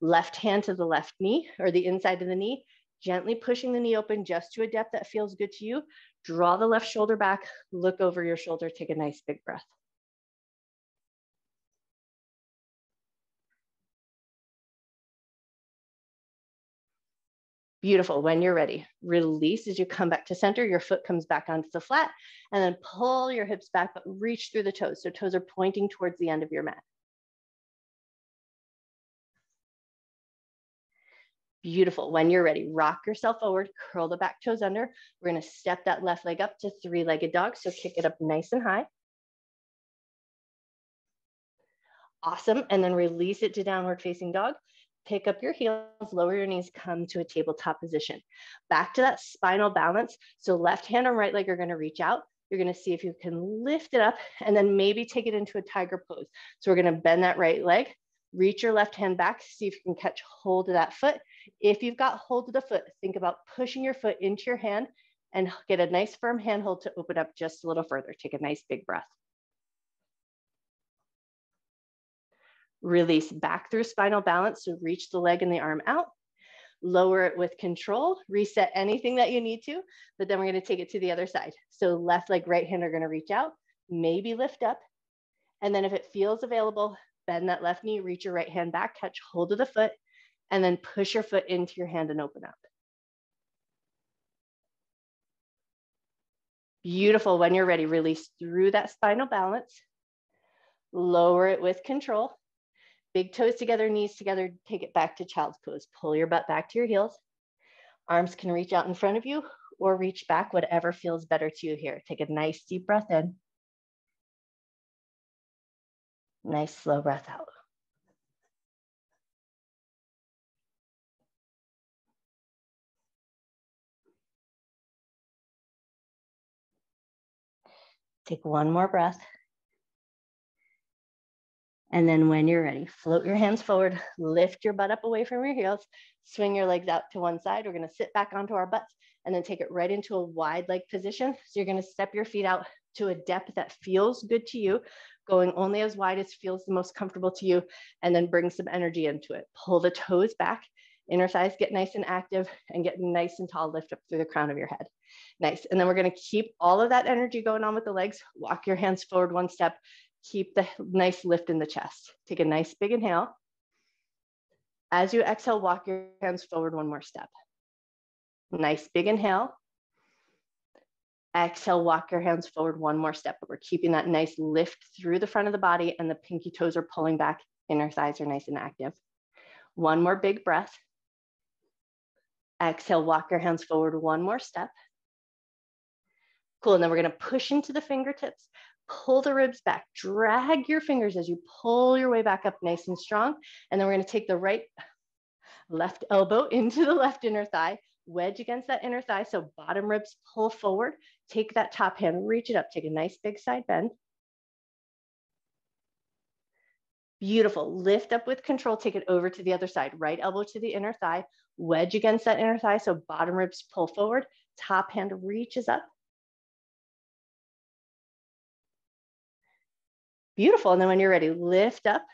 Left hand to the left knee or the inside of the knee, gently pushing the knee open just to a depth that feels good to you. Draw the left shoulder back, look over your shoulder, take a nice big breath. Beautiful. When you're ready, release as you come back to center. Your foot comes back onto the flat and then pull your hips back, but reach through the toes. So toes are pointing towards the end of your mat. Beautiful. When you're ready, rock yourself forward, curl the back toes under. We're going to step that left leg up to three-legged dog. So kick it up nice and high. Awesome. And then release it to downward facing dog pick up your heels, lower your knees, come to a tabletop position. Back to that spinal balance. So left hand and right leg are gonna reach out. You're gonna see if you can lift it up and then maybe take it into a tiger pose. So we're gonna bend that right leg, reach your left hand back, see if you can catch hold of that foot. If you've got hold of the foot, think about pushing your foot into your hand and get a nice firm handhold to open up just a little further. Take a nice big breath. Release back through spinal balance so reach the leg and the arm out. Lower it with control, reset anything that you need to, but then we're gonna take it to the other side. So left leg, right hand are gonna reach out, maybe lift up. And then if it feels available, bend that left knee, reach your right hand back, catch hold of the foot, and then push your foot into your hand and open up. Beautiful. When you're ready, release through that spinal balance. Lower it with control. Big toes together, knees together, take it back to child's pose. Pull your butt back to your heels. Arms can reach out in front of you or reach back, whatever feels better to you here. Take a nice deep breath in. Nice slow breath out. Take one more breath. And then when you're ready, float your hands forward, lift your butt up away from your heels, swing your legs out to one side. We're gonna sit back onto our butts and then take it right into a wide leg position. So you're gonna step your feet out to a depth that feels good to you, going only as wide as feels the most comfortable to you, and then bring some energy into it. Pull the toes back. Inner thighs get nice and active and get nice and tall, lift up through the crown of your head. Nice. And then we're going to keep all of that energy going on with the legs. Walk your hands forward one step. Keep the nice lift in the chest. Take a nice big inhale. As you exhale, walk your hands forward one more step. Nice big inhale. Exhale, walk your hands forward one more step, but we're keeping that nice lift through the front of the body and the pinky toes are pulling back. Inner thighs are nice and active. One more big breath. Exhale, walk your hands forward one more step. Cool, and then we're gonna push into the fingertips, pull the ribs back, drag your fingers as you pull your way back up nice and strong. And then we're gonna take the right left elbow into the left inner thigh, wedge against that inner thigh. So bottom ribs pull forward, take that top hand, reach it up, take a nice big side bend. Beautiful, lift up with control, take it over to the other side. Right elbow to the inner thigh, wedge against that inner thigh. So bottom ribs pull forward, top hand reaches up. Beautiful, and then when you're ready, lift up,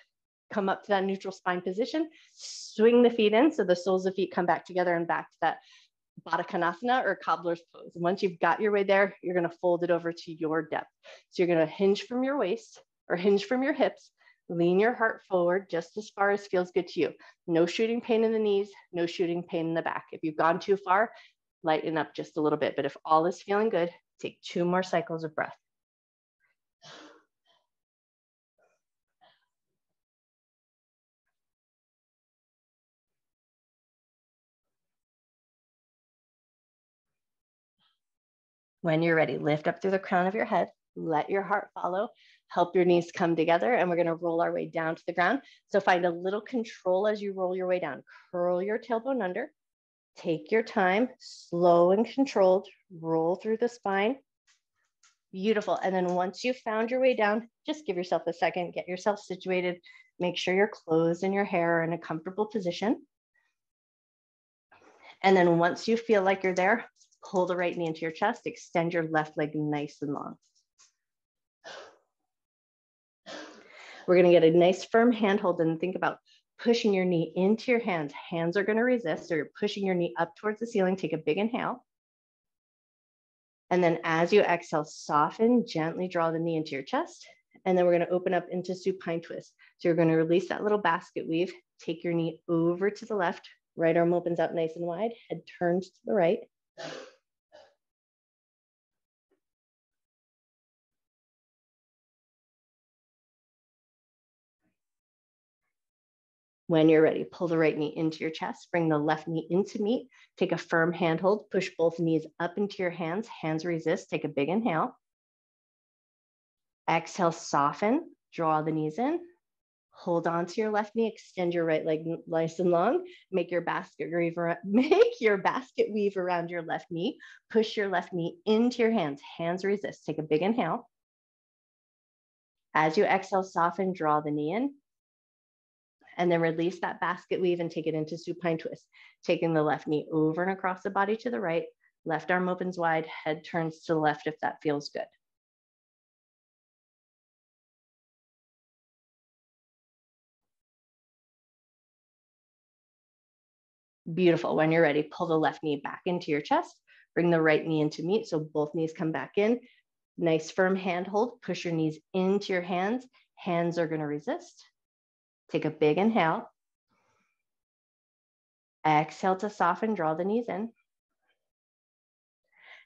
come up to that neutral spine position, swing the feet in so the soles of feet come back together and back to that Baddha Konasana or cobbler's pose. And once you've got your way there, you're gonna fold it over to your depth. So you're gonna hinge from your waist or hinge from your hips, lean your heart forward just as far as feels good to you. No shooting pain in the knees, no shooting pain in the back. If you've gone too far, lighten up just a little bit. But if all is feeling good, take two more cycles of breath. When you're ready, lift up through the crown of your head, let your heart follow, help your knees come together, and we're gonna roll our way down to the ground. So find a little control as you roll your way down. Curl your tailbone under, take your time, slow and controlled, roll through the spine. Beautiful. And then once you've found your way down, just give yourself a second, get yourself situated, make sure your clothes and your hair are in a comfortable position. And then once you feel like you're there, Pull the right knee into your chest, extend your left leg nice and long. We're gonna get a nice firm handhold and think about pushing your knee into your hands. Hands are gonna resist, so you're pushing your knee up towards the ceiling. Take a big inhale. And then as you exhale, soften, gently draw the knee into your chest. And then we're gonna open up into supine twist. So you're gonna release that little basket weave, take your knee over to the left, right arm opens up nice and wide, head turns to the right. When you're ready, pull the right knee into your chest, bring the left knee into meet, take a firm handhold, push both knees up into your hands, hands resist, take a big inhale. Exhale, soften, draw the knees in, hold on to your left knee, extend your right leg nice and long, make your basket weave around, *laughs* make your basket weave around your left knee, push your left knee into your hands, hands resist, take a big inhale. As you exhale, soften, draw the knee in, and then release that basket weave and take it into supine twist. Taking the left knee over and across the body to the right, left arm opens wide, head turns to the left if that feels good. Beautiful. When you're ready, pull the left knee back into your chest. Bring the right knee into meet. So both knees come back in. Nice firm hand hold. Push your knees into your hands. Hands are going to resist. Take a big inhale. Exhale to soften, draw the knees in.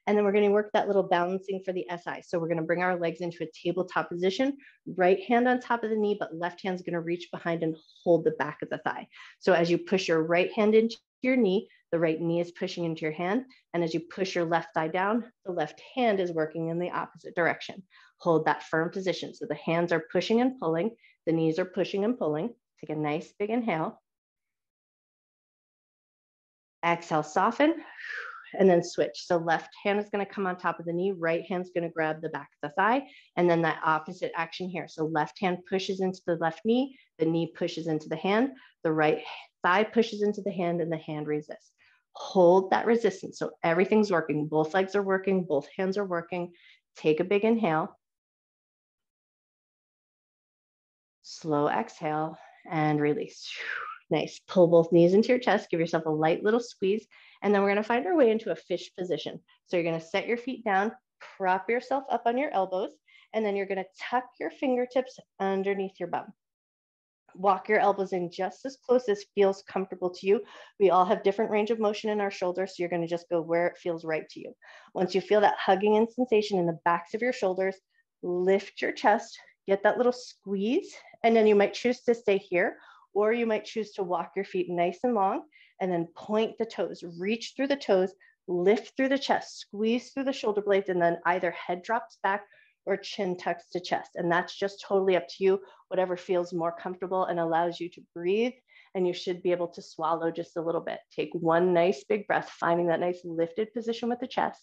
And then we're going to work that little balancing for the SI. So we're going to bring our legs into a tabletop position, right hand on top of the knee, but left hand's going to reach behind and hold the back of the thigh. So as you push your right hand into your knee, the right knee is pushing into your hand. And as you push your left thigh down, the left hand is working in the opposite direction. Hold that firm position. So the hands are pushing and pulling, the knees are pushing and pulling. Take a nice big inhale. Exhale, soften, and then switch. So left hand is gonna come on top of the knee, right hand's gonna grab the back of the thigh, and then that opposite action here. So left hand pushes into the left knee, the knee pushes into the hand, the right thigh pushes into the hand, and the hand resists. Hold that resistance. So everything's working. Both legs are working, both hands are working. Take a big inhale. Slow exhale and release. Nice. Pull both knees into your chest. Give yourself a light little squeeze. And then we're going to find our way into a fish position. So you're going to set your feet down, prop yourself up on your elbows, and then you're going to tuck your fingertips underneath your bum. Walk your elbows in just as close as feels comfortable to you. We all have different range of motion in our shoulders, so you're going to just go where it feels right to you. Once you feel that hugging and sensation in the backs of your shoulders, lift your chest, get that little squeeze, and then you might choose to stay here or you might choose to walk your feet nice and long and then point the toes, reach through the toes, lift through the chest, squeeze through the shoulder blades, and then either head drops back or chin tucks to chest. And that's just totally up to you, whatever feels more comfortable and allows you to breathe. And you should be able to swallow just a little bit. Take one nice big breath, finding that nice lifted position with the chest.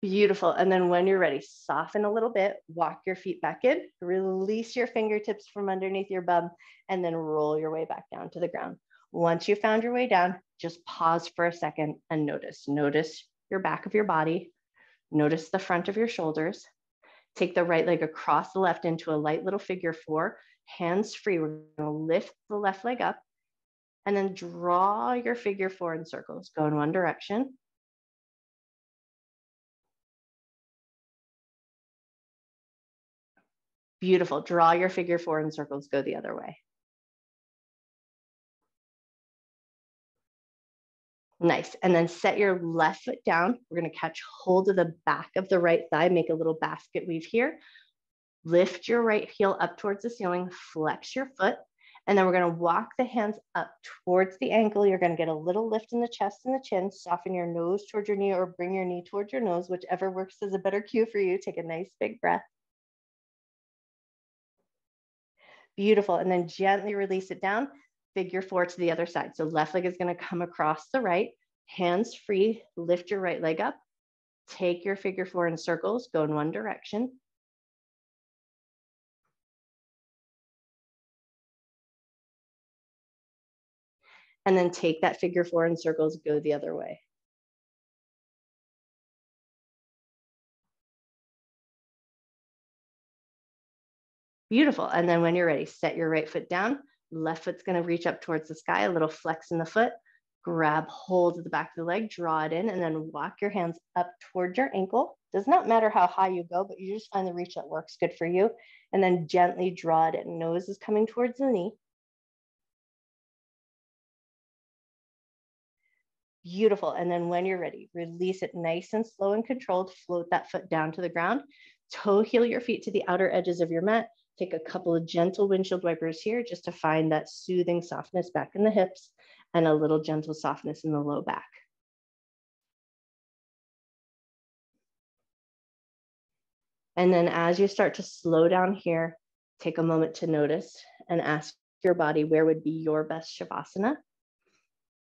Beautiful. And then when you're ready, soften a little bit, walk your feet back in, release your fingertips from underneath your bum, and then roll your way back down to the ground. Once you found your way down, just pause for a second and notice. Notice your back of your body. Notice the front of your shoulders. Take the right leg across the left into a light little figure four, hands free. We're going to lift the left leg up and then draw your figure four in circles. Go in one direction Beautiful. Draw your figure four in circles, go the other way. Nice. And then set your left foot down. We're going to catch hold of the back of the right thigh, make a little basket weave here. Lift your right heel up towards the ceiling, flex your foot. And then we're going to walk the hands up towards the ankle. You're going to get a little lift in the chest and the chin. Soften your nose towards your knee or bring your knee towards your nose, whichever works as a better cue for you. Take a nice big breath. Beautiful. And then gently release it down, figure four to the other side. So left leg is going to come across the right, hands free, lift your right leg up, take your figure four in circles, go in one direction. And then take that figure four in circles, go the other way. Beautiful. And then when you're ready, set your right foot down. Left foot's going to reach up towards the sky, a little flex in the foot. Grab hold of the back of the leg, draw it in, and then walk your hands up towards your ankle. Does not matter how high you go, but you just find the reach that works good for you. And then gently draw it in. Nose is coming towards the knee. Beautiful. And then when you're ready, release it nice and slow and controlled. Float that foot down to the ground. Toe heel your feet to the outer edges of your mat. Take a couple of gentle windshield wipers here just to find that soothing softness back in the hips and a little gentle softness in the low back. And then as you start to slow down here, take a moment to notice and ask your body where would be your best Shavasana.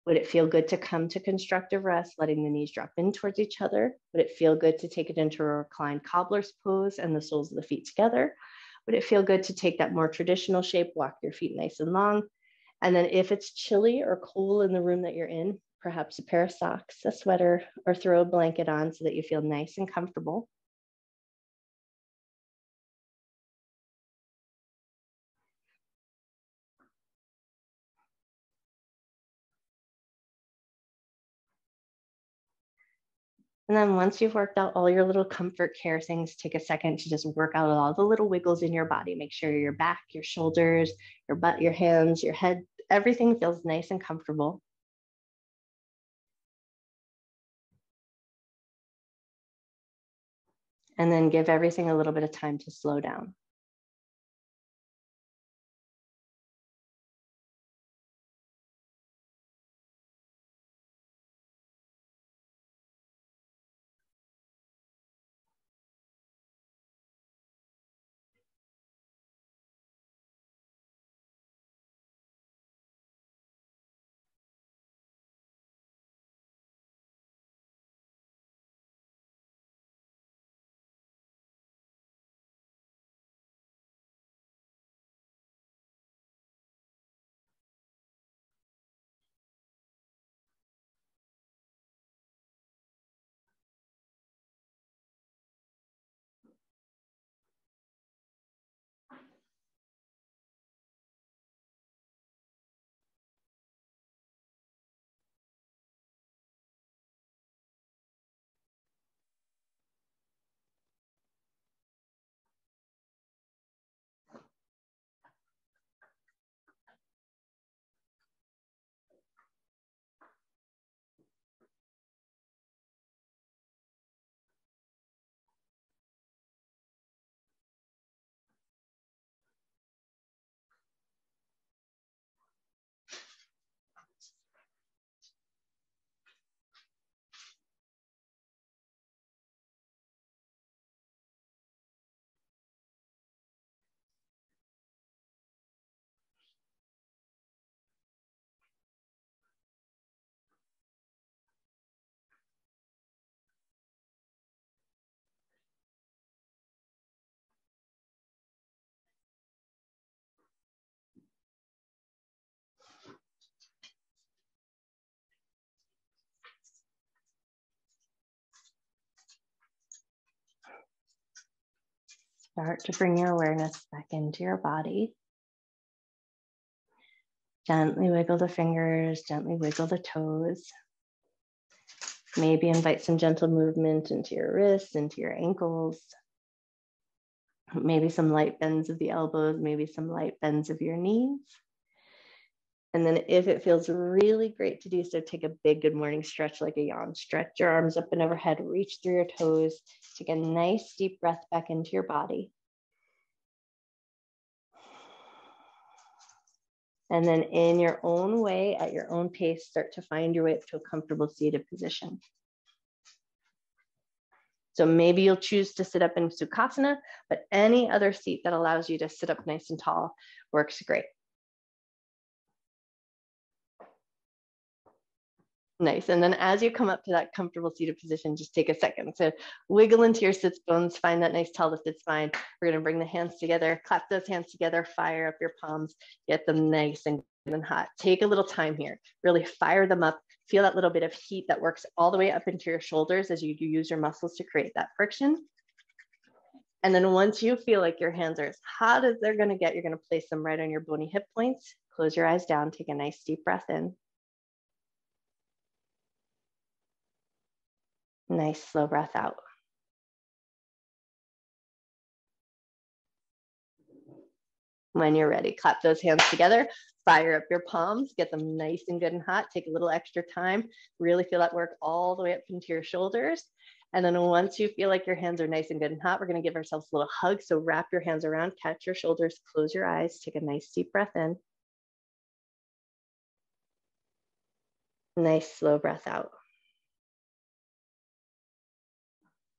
Would it feel good to come to constructive rest, letting the knees drop in towards each other? Would it feel good to take it into a reclined cobbler's pose and the soles of the feet together? Would it feel good to take that more traditional shape, walk your feet nice and long? And then if it's chilly or cool in the room that you're in, perhaps a pair of socks, a sweater, or throw a blanket on so that you feel nice and comfortable. And then once you've worked out all your little comfort care things, take a second to just work out all the little wiggles in your body. Make sure your back, your shoulders, your butt, your hands, your head, everything feels nice and comfortable. And then give everything a little bit of time to slow down. Start to bring your awareness back into your body. Gently wiggle the fingers, gently wiggle the toes. Maybe invite some gentle movement into your wrists, into your ankles. Maybe some light bends of the elbows, maybe some light bends of your knees. And then if it feels really great to do so, take a big good morning stretch like a yawn. Stretch your arms up and overhead, reach through your toes. Take a nice deep breath back into your body. And then in your own way, at your own pace, start to find your way up to a comfortable seated position. So maybe you'll choose to sit up in Sukhasana, but any other seat that allows you to sit up nice and tall works great. Nice. And then as you come up to that comfortable seated position, just take a second to wiggle into your sits bones, find that nice tall lifted spine. We're going to bring the hands together, clap those hands together, fire up your palms, get them nice and and hot. Take a little time here, really fire them up. Feel that little bit of heat that works all the way up into your shoulders as you use your muscles to create that friction. And then once you feel like your hands are as hot as they're going to get, you're going to place them right on your bony hip points. Close your eyes down, take a nice deep breath in. Nice slow breath out. When you're ready, clap those hands together, fire up your palms, get them nice and good and hot. Take a little extra time, really feel that work all the way up into your shoulders. And then once you feel like your hands are nice and good and hot, we're gonna give ourselves a little hug. So wrap your hands around, catch your shoulders, close your eyes, take a nice deep breath in. Nice slow breath out.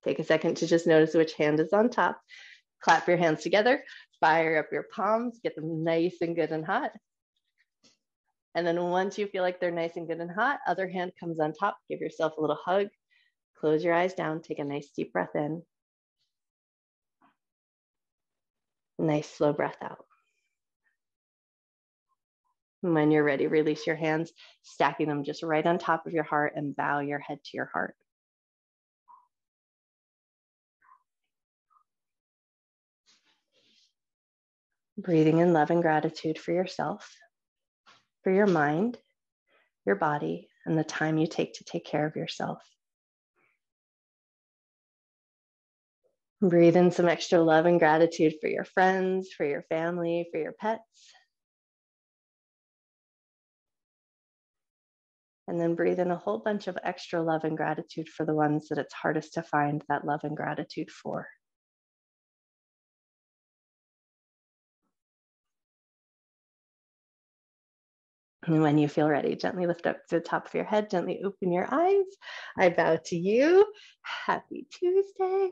Take a second to just notice which hand is on top. Clap your hands together, fire up your palms, get them nice and good and hot. And then once you feel like they're nice and good and hot, other hand comes on top, give yourself a little hug, close your eyes down, take a nice deep breath in. Nice slow breath out. When you're ready, release your hands, stacking them just right on top of your heart and bow your head to your heart. Breathing in love and gratitude for yourself, for your mind, your body, and the time you take to take care of yourself. Breathe in some extra love and gratitude for your friends, for your family, for your pets. And then breathe in a whole bunch of extra love and gratitude for the ones that it's hardest to find that love and gratitude for. And *laughs* when you feel ready, gently lift up to the top of your head, gently open your eyes. I bow to you. Happy Tuesday.